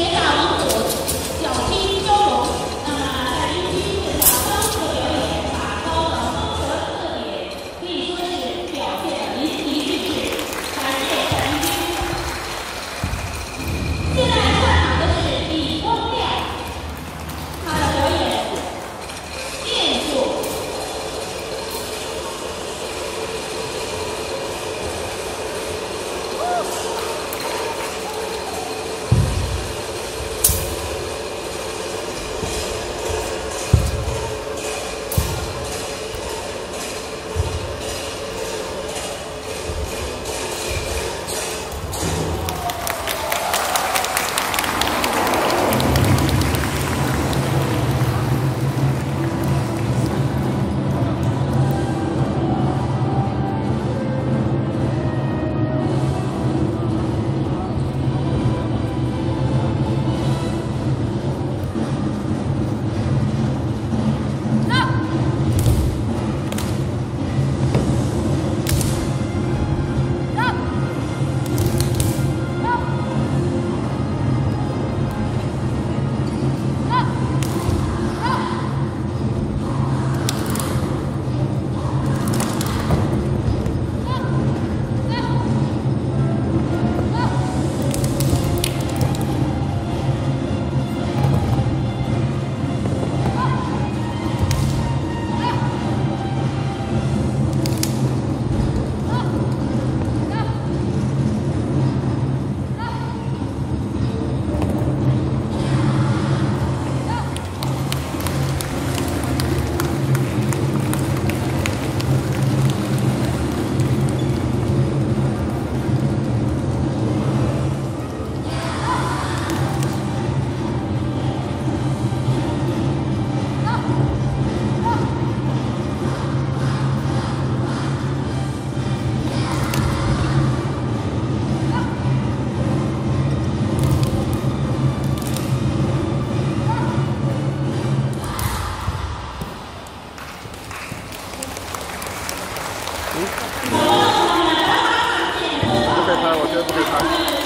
Yeah. 不可以开。